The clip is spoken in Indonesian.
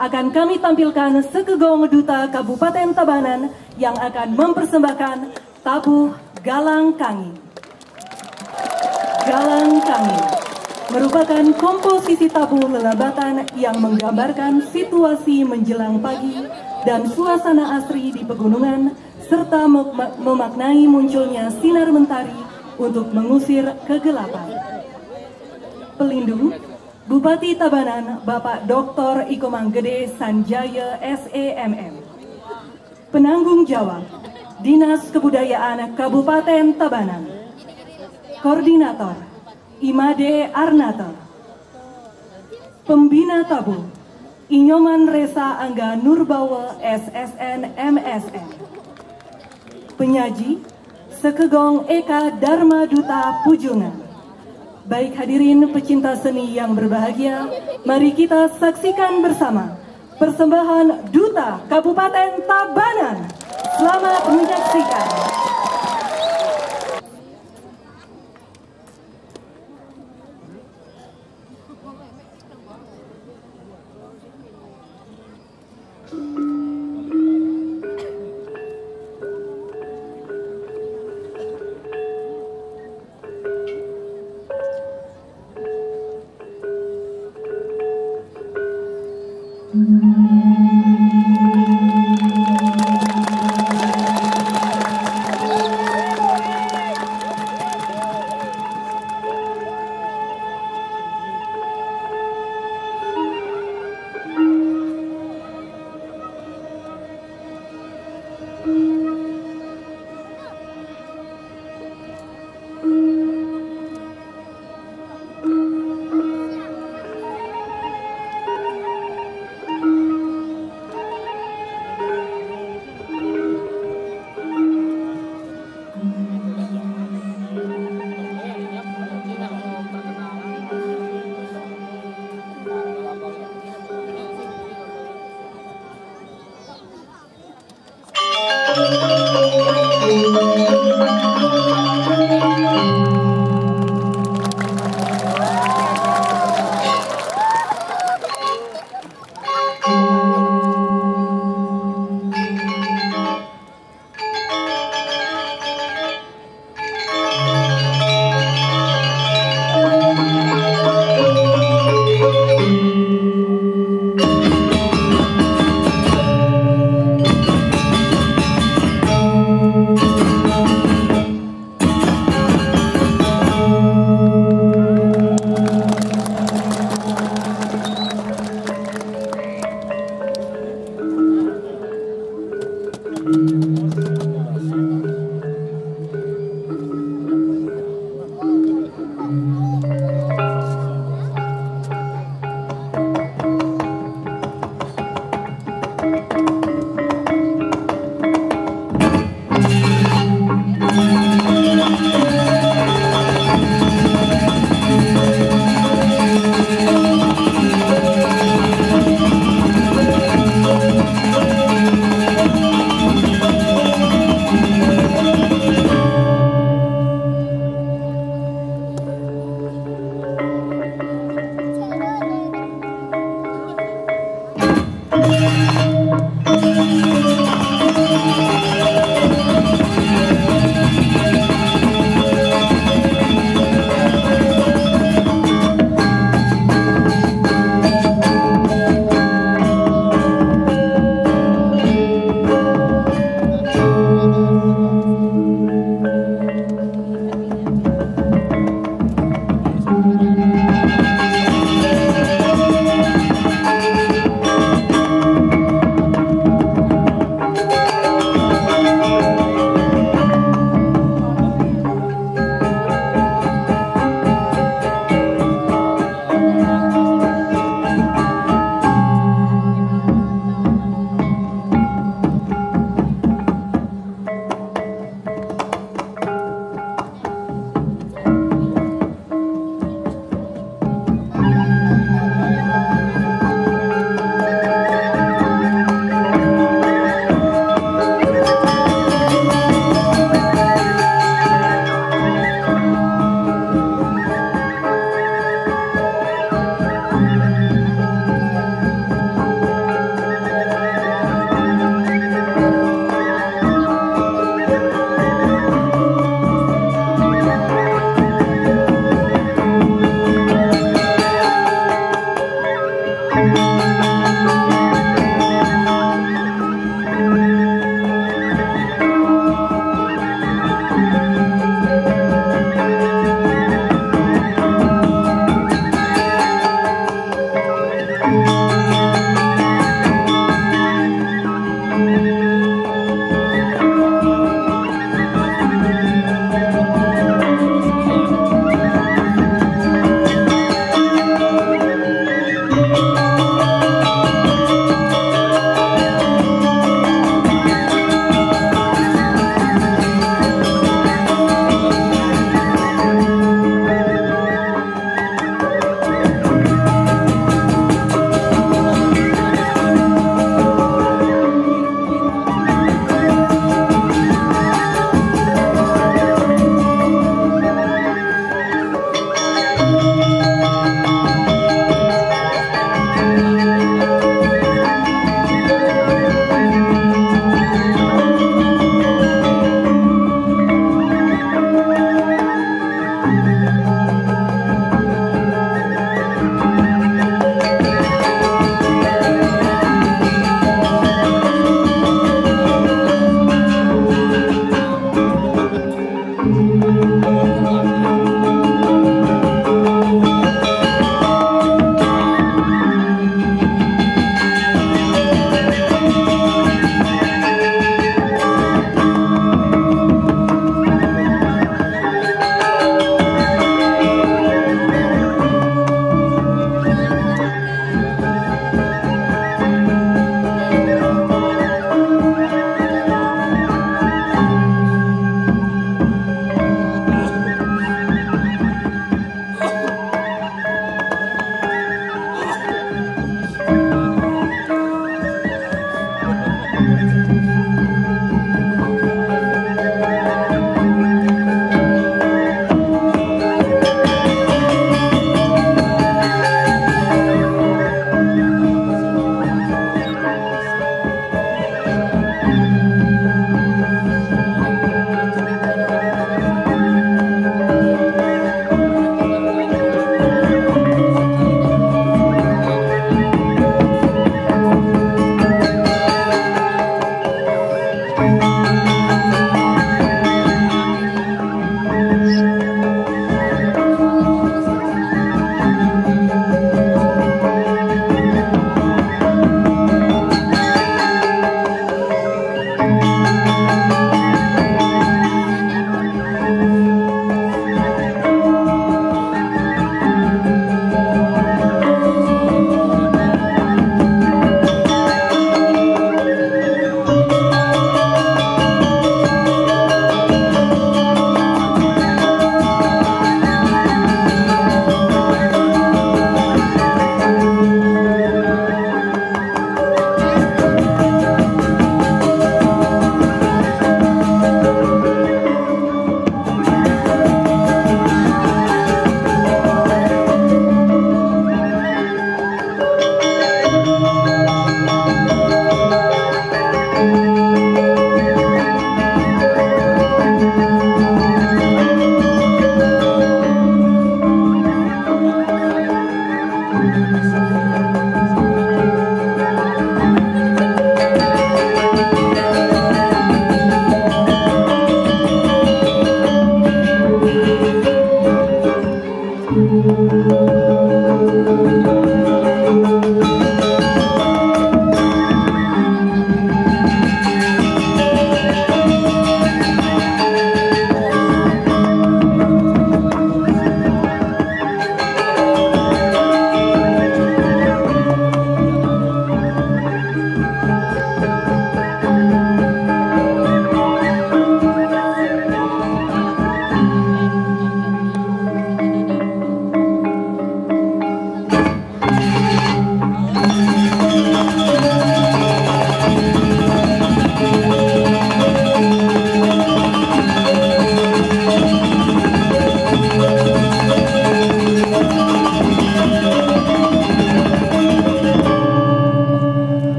akan kami tampilkan sekegong duta Kabupaten Tabanan yang akan mempersembahkan tabuh Galang Kangi. Galang Kangi merupakan komposisi tabuh lelabatan yang menggambarkan situasi menjelang pagi dan suasana asri di pegunungan serta memaknai munculnya sinar mentari untuk mengusir kegelapan. Pelindung Bupati Tabanan Bapak Dr. Iko Manggede Sanjaya SEMM. Penanggung jawab Dinas Kebudayaan Kabupaten Tabanan. Koordinator Imade Arnata. Pembina Tabu Inyoman Resa Angga Nurbawa SSN MSN. Penyaji Sekegong Eka Dharma Duta Pujungan. Baik hadirin pecinta seni yang berbahagia, mari kita saksikan bersama persembahan Duta Kabupaten Tabanan. Selamat menyaksikan.